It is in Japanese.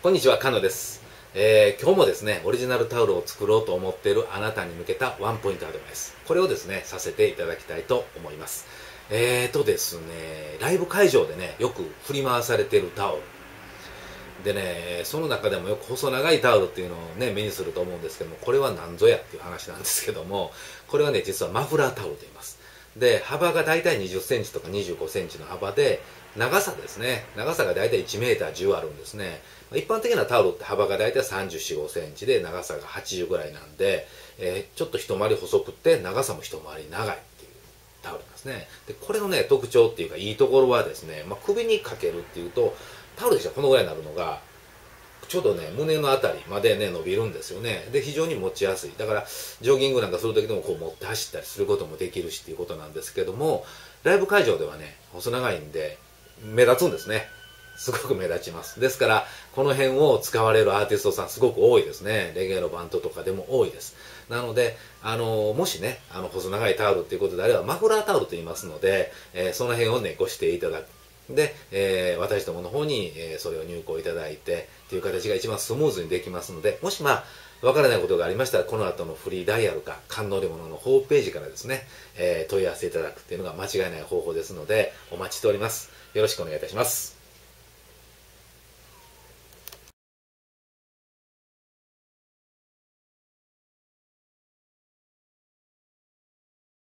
こんにちは、かのです。えー今日もですね、オリジナルタオルを作ろうと思っているあなたに向けたワンポイントアドバイス。これをですね、させていただきたいと思います。えーとですね、ライブ会場でね、よく振り回されているタオル。でね、その中でもよく細長いタオルっていうのをね、目にすると思うんですけども、これは何ぞやっていう話なんですけども、これはね、実はマフラータオルと言います。で、幅が大体20センチとか25センチの幅で、長さですね。長さが大体1メーター10あるんですね。一般的なタオルって幅が大体34、5センチで長さが80ぐらいなんで、えーちょっと一回り細くって長さも一回り長いっていうタオルですね。で、これのね、特徴っていうかいいところはですね、まあ、首にかけるっていうと、タオルでしたらこのぐらいになるのが、ちょうどね、胸のあたりまでね、伸びるんですよね。で、非常に持ちやすい。だから、ジョギングなんかする時でもこう持って走ったりすることもできるしっていうことなんですけども、ライブ会場ではね、細長いんで、目立つんですね。すごく目立ちます。ですから、この辺を使われるアーティストさんすごく多いですね。レゲエのバンドとかでも多いです。なので、あの、もしね、あの、細長いタオルっていうことであれば、マフラータオルと言いますので、えーその辺をね、こしていただく。で、えー私どもの方に、えーそれを入稿いただいてっていう形が一番スムーズにできますので、もしまあ、わからないことがありましたら、この後のフリーダイヤルか、観音でもののホームページからですね、えー問い合わせいただくっていうのが間違いない方法ですので、お待ちしております。よろしくお願いいたします。